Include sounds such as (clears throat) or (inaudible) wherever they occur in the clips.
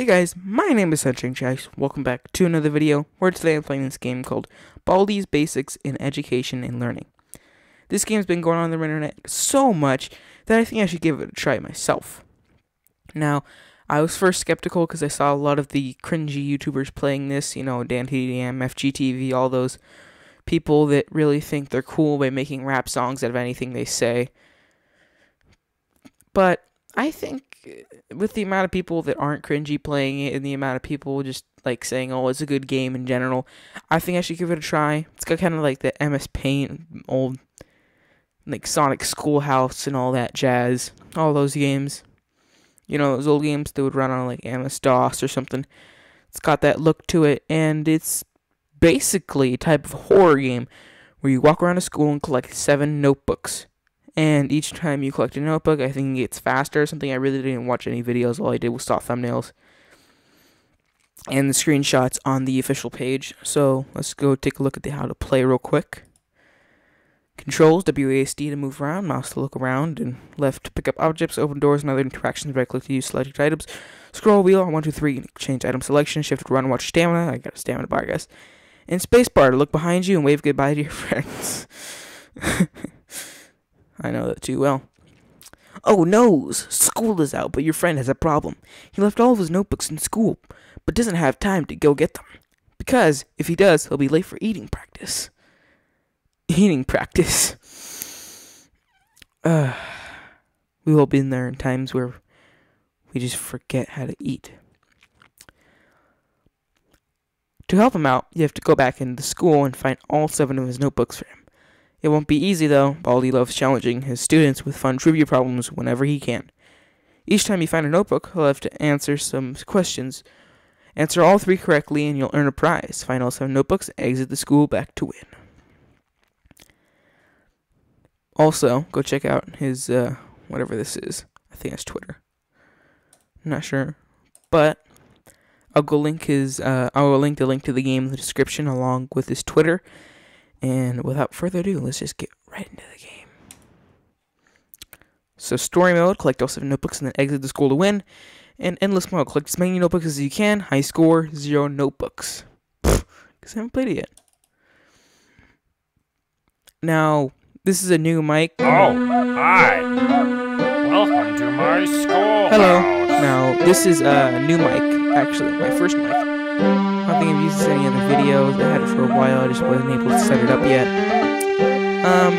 Hey guys, my name is Sunshine Chase. Welcome back to another video where today I'm playing this game called Baldi's Basics in Education and Learning. This game's been going on the internet so much that I think I should give it a try myself. Now, I was first skeptical because I saw a lot of the cringy YouTubers playing this, you know, Dan TDM, FGTV, all those people that really think they're cool by making rap songs out of anything they say. But I think with the amount of people that aren't cringy playing it and the amount of people just like saying, "Oh, it's a good game in general," I think I should give it a try. It's got kind of like the MS Paint, old like Sonic Schoolhouse and all that jazz, all those games. You know, those old games that would run on like MS DOS or something. It's got that look to it, and it's basically a type of horror game where you walk around a school and collect seven notebooks and each time you collect a notebook, I think it gets faster. Something I really didn't watch any videos. All I did was saw thumbnails and the screenshots on the official page. So let's go take a look at the how to play real quick. Controls WASD to move around, mouse to look around, and left to pick up objects, open doors, and other interactions. Right click to use selected items. Scroll wheel on 1, 2, 3, change item selection. Shift to run, watch stamina. I got a stamina bar, I guess. And spacebar to look behind you and wave goodbye to your (laughs) friends. (laughs) I know that too well. Oh no! School is out, but your friend has a problem. He left all of his notebooks in school, but doesn't have time to go get them. Because, if he does, he'll be late for eating practice. Eating practice. Uh, (sighs) we've all been there in times where we just forget how to eat. To help him out, you have to go back into the school and find all seven of his notebooks for him. It won't be easy, though. Baldi loves challenging his students with fun trivia problems whenever he can. Each time you find a notebook, he'll have to answer some questions. Answer all three correctly, and you'll earn a prize. Find all seven notebooks, exit the school back to win. Also, go check out his, uh, whatever this is. I think it's Twitter. I'm not sure. But I'll go link his, uh, I will link the link to the game in the description along with his Twitter and without further ado, let's just get right into the game. So story mode, collect all seven notebooks and then exit the school to win. And endless mode, collect as many notebooks as you can. High score, zero notebooks. Because I haven't played it yet. Now, this is a new mic. Oh, hi. Welcome to my school. Hello. Now, this is a new mic, actually, my first mic. I don't think I've used any other videos. I had it for a while. I just wasn't able to set it up yet. Um,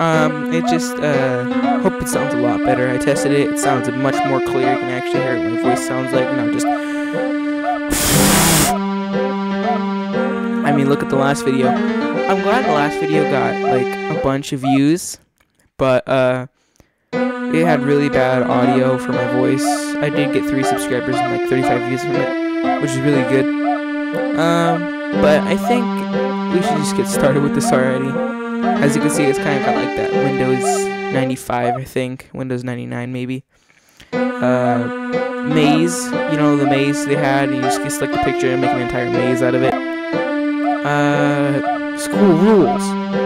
um, it just, uh, hope it sounds a lot better. I tested it. It sounds much more clear. You can actually hear what my voice sounds like. Not just. I mean, look at the last video. I'm glad the last video got, like, a bunch of views. But, uh, it had really bad audio for my voice. I did get three subscribers and like 35 views from it, which is really good. Um, but I think we should just get started with this already. As you can see, it's kind of got like that Windows 95, I think, Windows 99 maybe. Uh, maze, you know the maze they had, and you just select a picture and make an entire maze out of it. Uh, school rules.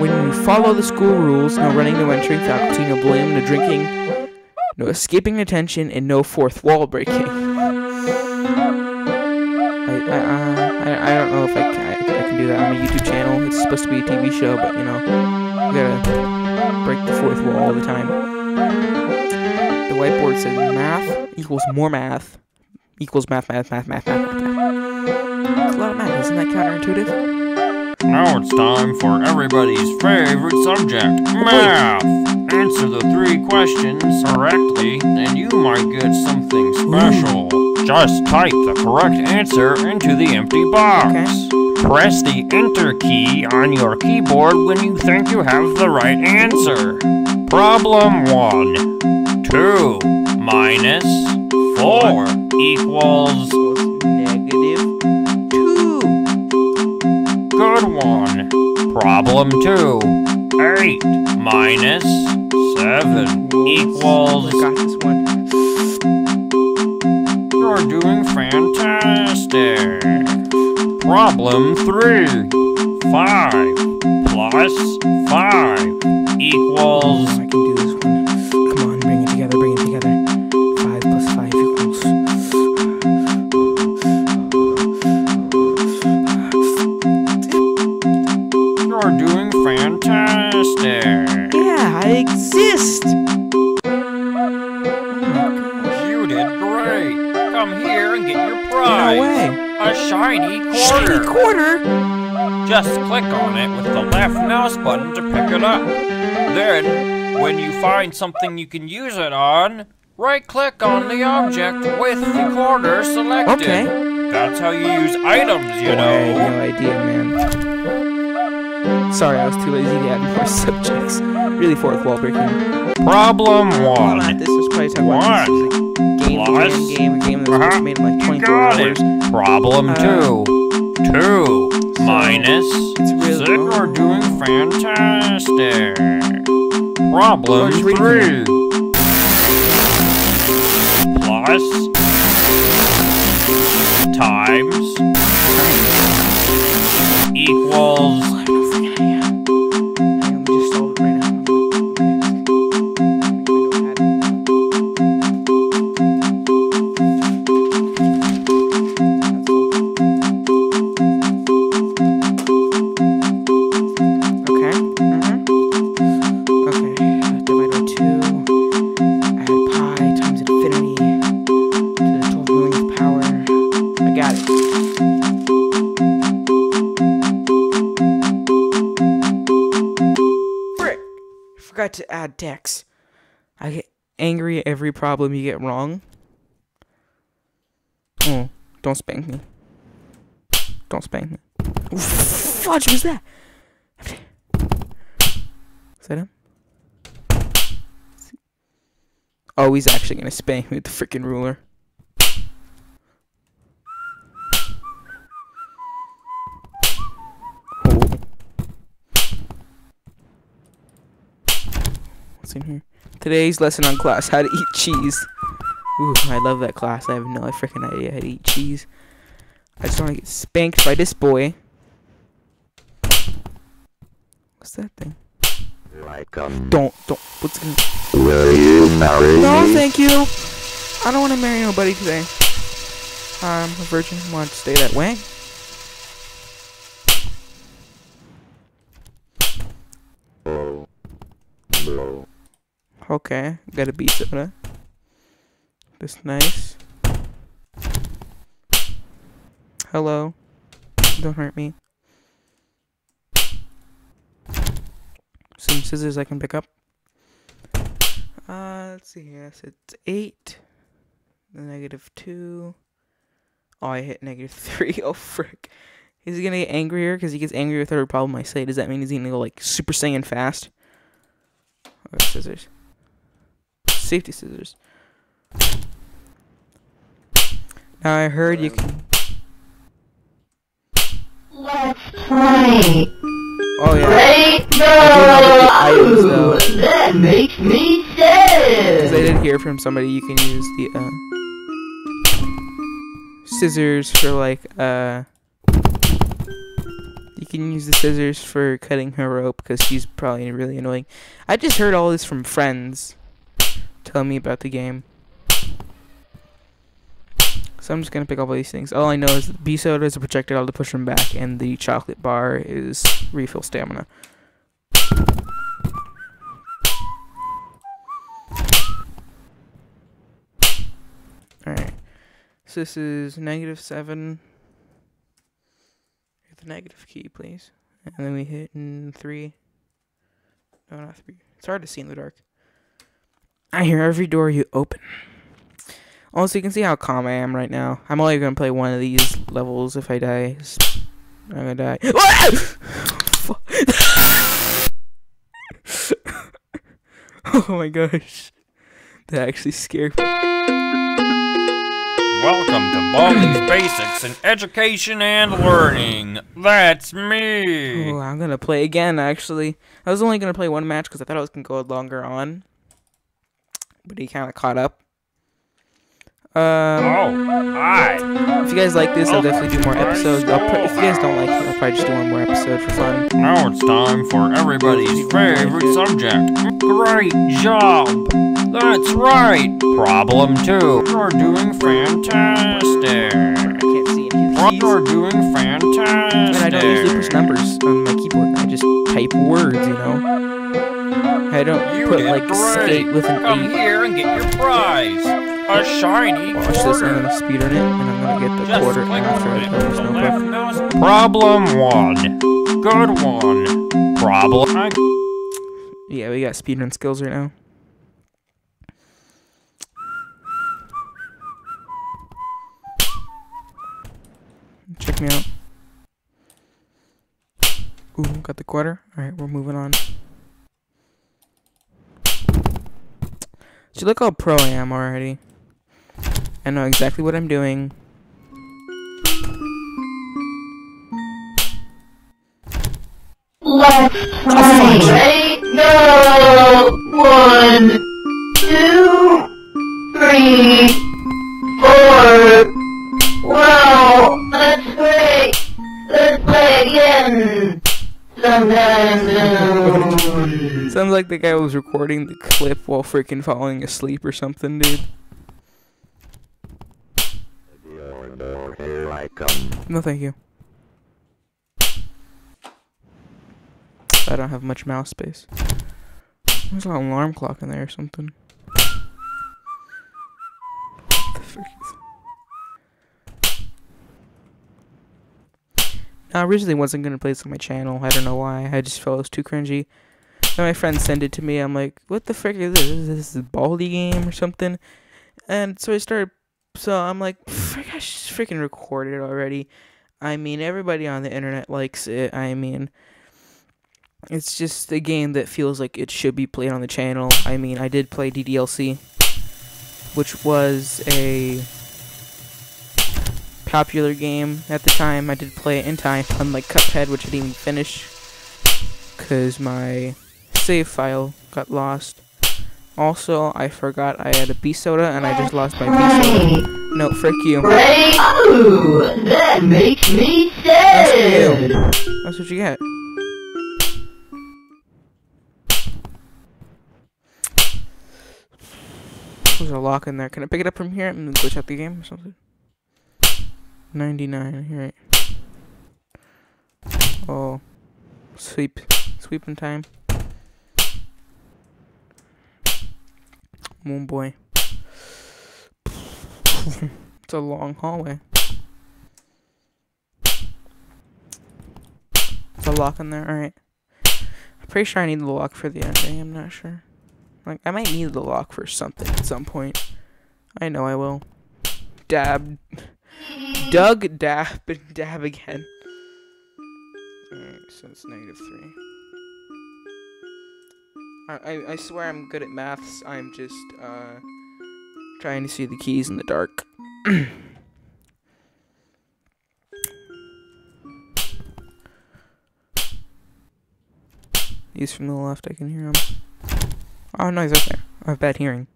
When you follow the school rules, no running, no entering, faculty, no bullying, no drinking, no escaping attention, and no fourth wall breaking. I, I, uh, I, I don't know if I can, I, I can do that on my YouTube channel. It's supposed to be a TV show, but you know, you gotta break the fourth wall all the time. The whiteboard says math equals more math equals math, math, math, math, math, math. math. It's a lot of math. Isn't that counterintuitive? Now it's time for everybody's favorite subject, math. Answer the three questions correctly, and you might get something special. Just type the correct answer into the empty box. Okay. Press the Enter key on your keyboard when you think you have the right answer. Problem 1. 2 minus 4 equals Good one. Problem 2. 8 minus 7 equals... I got this one. You're doing fantastic. Problem 3. 5 plus 5 equals... I can do this Just click on it with the left mouse button to pick it up. Then, when you find something you can use it on, right click on the object with the quarter selected. Okay. That's how you use items, you know. I had no idea, man. Sorry, I was too lazy to add more (laughs) subjects. Really fourth wall breaking. Problem one. not this was probably talking about this game, Plus. game, game, game that was supposed to be made in like 24 got hours. Problem Uh, two. Two minus. it's really Sick or long. doing fantastic. Problem three. Plus. Times. Equals. Forgot to add text. I get angry at every problem you get wrong. Oh, don't spank me. Don't spank me. Fudge was that? Is that him? Oh, he's actually gonna spank me with the freaking ruler. In here? Today's lesson on class: how to eat cheese. Ooh, I love that class. I have no freaking idea how to eat cheese. I just want to get spanked by this boy. What's that thing? Like um, Don't, don't. What's gonna? will you marry No, me? thank you. I don't want to marry nobody today. I'm a virgin. I Want to stay that way. Oh, no. Okay, got a beat soda. That's nice. Hello. Don't hurt me. Some scissors I can pick up. Uh, let's see here. So it's eight. negative Two. Oh, I hit negative (laughs) three. Oh, frick. Is he gonna get angrier? Because he gets angry with every problem I say. Does that mean he's gonna go like Super Saiyan fast? Okay, scissors. Safety scissors. Now I heard you can. Let's play. Oh yeah. Break the the items, though. rules. That makes me Because I sad. did hear from somebody you can use the uh, scissors for like uh. You can use the scissors for cutting her rope because she's probably really annoying. I just heard all this from friends telling me about the game. So I'm just gonna pick up all these things. All I know is that B soda is a projectile to push him back, and the chocolate bar is refill stamina. Alright. So this is negative seven. Hit the negative key, please. And then we hit in three. No, not three. It's hard to see in the dark. I hear every door you open. Also, you can see how calm I am right now. I'm only gonna play one of these levels if I die. I'm gonna die. (laughs) Oh my gosh. That actually scared me. Welcome to Baldi's Basics in Education and Learning. That's me. Oh, I'm gonna play again. Actually, I was only gonna play one match because I thought I was gonna go longer on, but he kind of caught up. Um, Oh, hi. if you guys like this, I'll definitely do more episodes. If you guys don't like it, I'll probably just do one more episode for fun. Now it's time for everybody's favorite subject. Great job. That's right. Problem two. You're doing fantastic. I can't see any of the keys, You're doing fantastic. and I don't usually push numbers on my keyboard. I just type words, you know. I don't You put like great. skate with an Come eight. here and get your prize. A shiny Watch this, I'm gonna speed on it, and I'm gonna get the Just quarter after I tell this the no left clip. mouse. Problem one. Good one. Problem. I Yeah, we got speedrun skills right now. Check me out. Ooh, got the quarter. Alright, we're moving on. Look how pro I am already. I know exactly what I'm doing. Let's play. Ready? Go! One, two, three, four. Wow, that's great. Let's play again. Sounds like the guy was recording the clip while freaking falling asleep or something, dude. No, thank you. I don't have much mouse space. There's an alarm clock in there or something. What the frick is- I originally wasn't gonna play this on my channel. I don't know why. I just felt it was too cringy. Then my friend sent it to me. I'm like, what the frick is this? Is this a Baldi game or something? And so I started. So I'm like, frick, I freaking record it already. I mean, everybody on the internet likes it. I mean, it's just a game that feels like it should be played on the channel. I mean, I did play DDLC, which was a popular game at the time. I did play it in time, unlike Cuphead, which I didn't even finish because my save file got lost. Also, I forgot I had a B soda and I just lost my B soda. No, frick you. Oh, that makes me That's for you. sad. That's what you get. There's a lock in there. Can I pick it up from here and glitch out the game or something? 99, you're right. Oh. Sweep. Sweeping time. Moon boy. it's a long hallway. It's a lock in there. Alright. I'm pretty sure I need the lock for the ending. I'm not sure. Like, I might need the lock for something at some point. I know I will. Dab. Doug dab and (laughs) dab again. Alright, so it's negative three. I, I, swear I'm good at maths. I'm just, uh, trying to see the keys in the dark. (clears throat) He's from the left, I can hear him. Oh no, he's up there. I have bad hearing.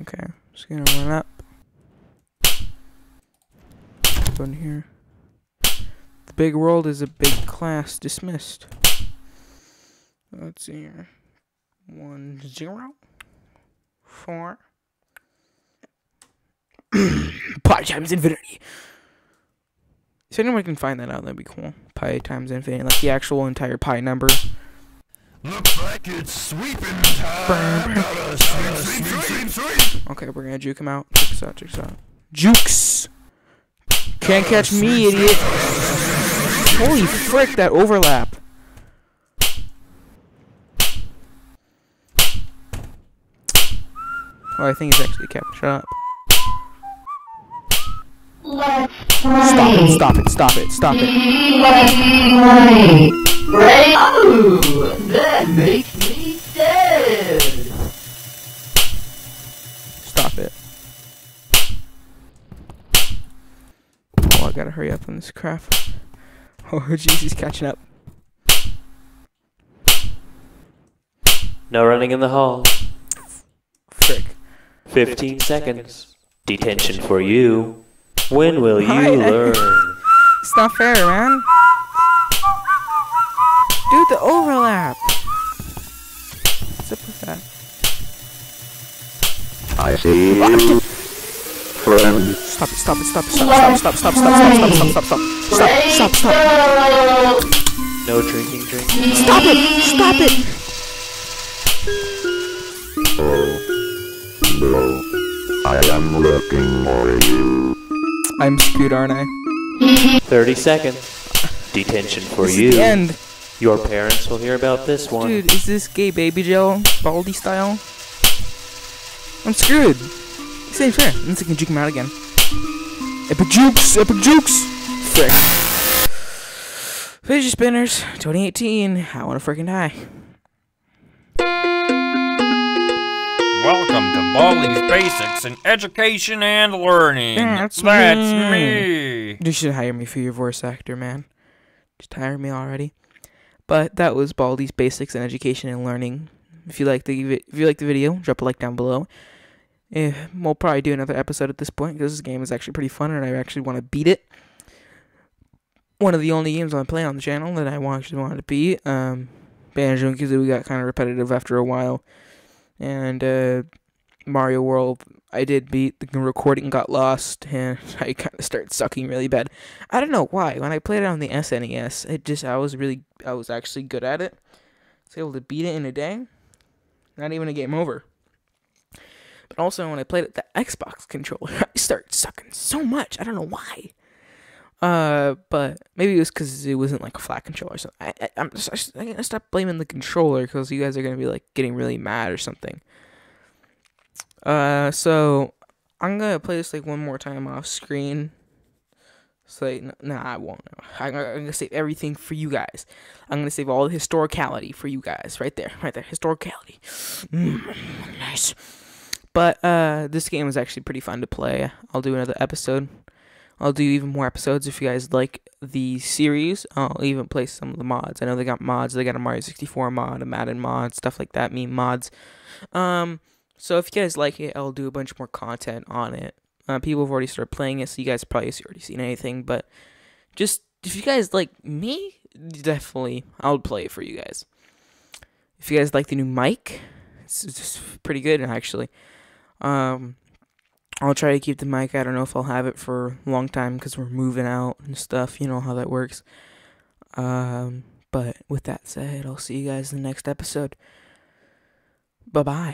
Okay, just gonna run up. In here. The big world is a big class dismissed. Let's see here. One zero four. (coughs) Pi times infinity. If anyone can find that out, that'd be cool. Pi times infinity, like the actual entire pi number. Looks like it's sweeping time. Gotta sweep, sweep, sweep, sweep. Okay, we're gonna juke him out. Check this out, check this out. Jukes! Can't catch me, idiot! Holy frick, that overlap! Oh, I think he's actually kept. Shut up. Let's Stop it, stop it, stop it, stop it. This crap. (laughs) Oh, jeez, he's catching up. No running in the hall. Frick. 15 seconds. Detention for you. When will you Hi. learn? (laughs) It's not fair, man. Dude, the overlap. What's up with that? I see you, friend. Stop it, stop it, stop it, stop, stop, stop, stop, stop, stop, stop, stop, stop, stop, stop, stop. No drinking, drinking. Stop it! Stop it! Oh, no! I am looking for you. I'm screwed, aren't I? 30 seconds. Detention for you. The end. Your parents will hear about this one. Dude, is this gay baby gel, Baldi style? I'm screwed. Ain't fair. Unless I can juke him out again. Epic jukes! Epic jukes! Frick. Fidget spinners, 2018. I wanna freaking die. Welcome to Baldi's Basics in Education and Learning. That's That's me. me. You should hire me for your voice actor, man. Just hire me already. But that was Baldi's Basics in Education and Learning. If you like the if you like the video, drop a like down below. Eh, we'll probably do another episode at this point because this game is actually pretty fun and I actually want to beat it. One of the only games I play on the channel that I actually wanted to beat. Um, Banjo and Kazooie got kind of repetitive after a while, and uh, Mario World I did beat. The recording got lost, and (laughs) I kind of started sucking really bad. I don't know why. When I played it on the SNES, it just I was really I was actually good at it. I was able to beat it in a day. Not even a game over. But also when I played it the Xbox controller, (laughs) I started sucking so much. I don't know why. Uh, but maybe it was because it wasn't like a flat controller. So I, I I'm just, I stop blaming the controller because you guys are gonna be like getting really mad or something. Uh, so I'm gonna play this like one more time off screen. So like, nah, I won't. I'm I'm gonna save everything for you guys. I'm gonna save all the historicality for you guys, right there, right there, historicality. Mm, nice. But uh, this game is actually pretty fun to play. I'll do another episode. I'll do even more episodes if you guys like the series. I'll even play some of the mods. I know they got mods. They got a Mario 64 mod, a Madden mod, stuff like that. Meme mods. Um, so if you guys like it, I'll do a bunch more content on it. Uh, people have already started playing it, so you guys probably already seen anything. But just if you guys like me, definitely I'll play it for you guys. If you guys like the new mic, it's, it's pretty good actually. Um, I'll try to keep the mic. I don't know if I'll have it for a long time because we're moving out and stuff. You know how that works. Um, but with that said, I'll see you guys in the next episode. Bye bye.